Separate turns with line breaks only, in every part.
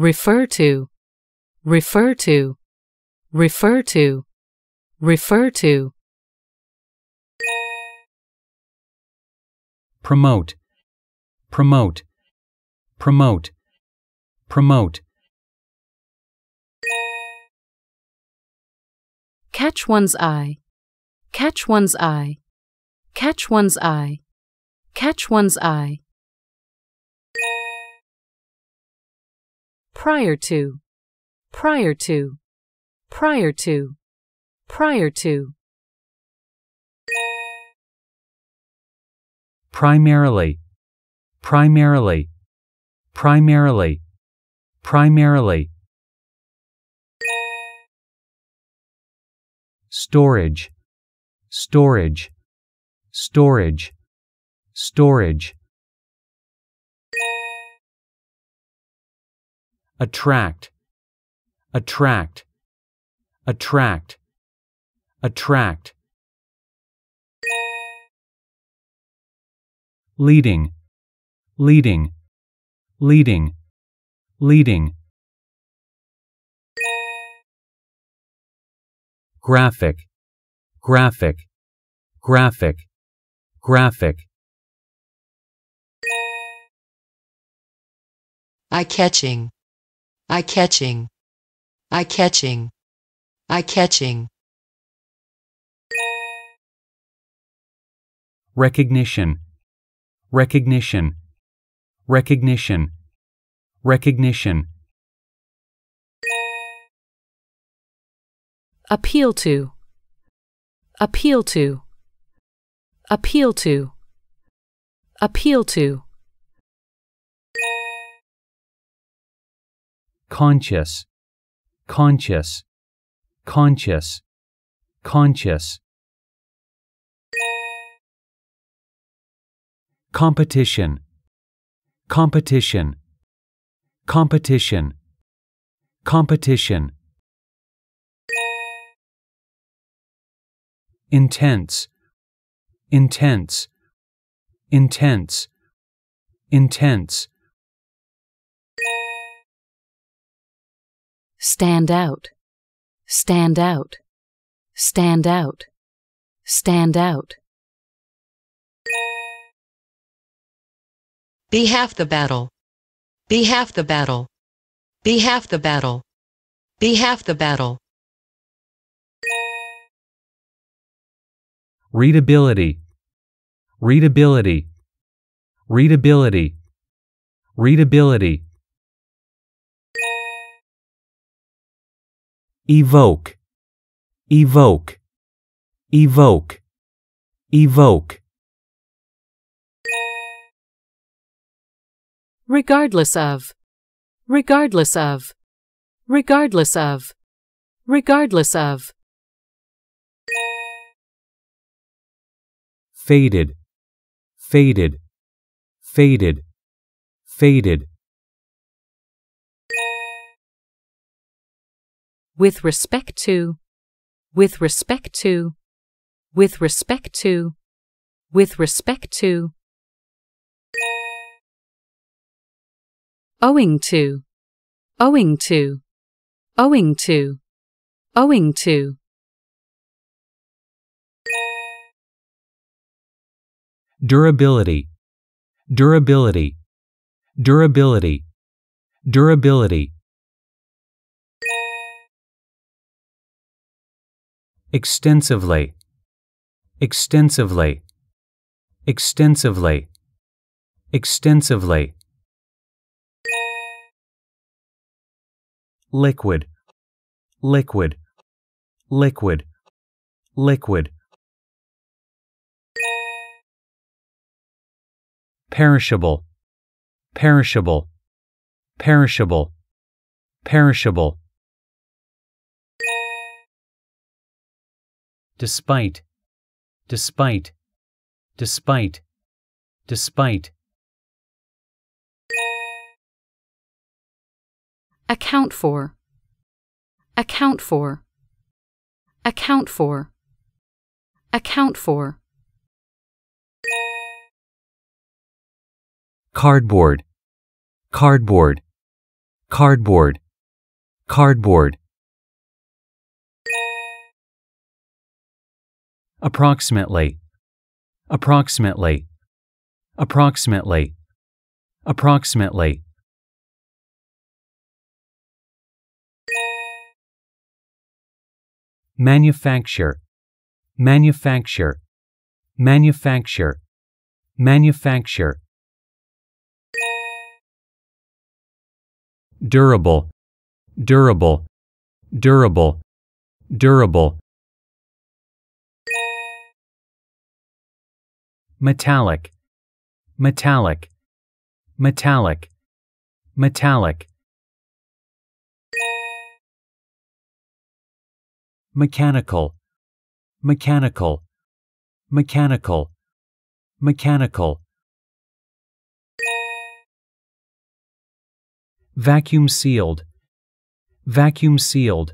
refer to, refer to, refer to, refer to,
promote, promote, promote, promote,
catch one's eye, catch one's eye, catch one's eye, catch one's eye. Prior to, prior to, prior to, prior to,
primarily, primarily, primarily, primarily. Storage, storage, storage, storage. Attract, attract, attract, attract. Leading, leading, leading, leading. Graphic, graphic, graphic, graphic.
eye catching, eye catching, eye catching, eye catching,
recognition, recognition, recognition, recognition.
appeal to, appeal to, appeal to, appeal to,
conscious, conscious, conscious, conscious. Competition, competition, competition, competition. Intense, intense, intense, intense.
Stand out, stand out, stand out, stand out.
be half the battle, be half the battle, be half the battle, be half the battle,
Readability, readability, readability, readability. Evoke, evoke, evoke, evoke.
regardless of, regardless of, regardless of, regardless of,
Faded, faded, faded, faded.
With respect to, with respect to, with respect to, with respect to. Owing to, owing to, owing to, owing to.
Durability, durability, durability, durability. Extensively, extensively, extensively, extensively. Liquid, liquid, liquid, liquid. Perishable, perishable, perishable, perishable. Despite, despite, despite, despite.
account for, account for, account for, account for,
Cardboard, cardboard, cardboard, cardboard. Approximately, approximately, approximately, approximately. Manufacture, manufacture, manufacture, manufacture. Durable, durable, durable, durable. Metallic, metallic, metallic, metallic. Mechanical, mechanical, mechanical, mechanical. Vacuum sealed, vacuum sealed,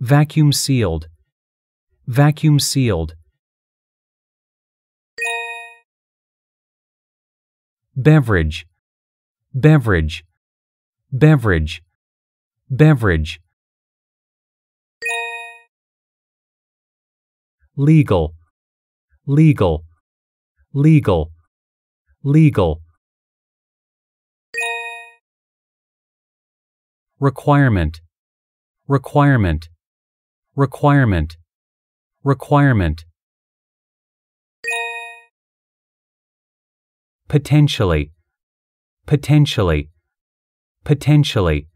vacuum sealed, vacuum sealed. Beverage, beverage, beverage, beverage. Legal, legal, legal, legal. Requirement, requirement, requirement, requirement. Potentially, potentially, potentially,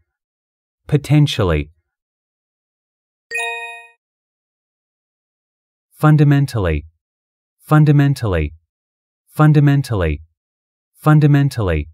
potentially. Fundamentally, fundamentally, fundamentally, fundamentally.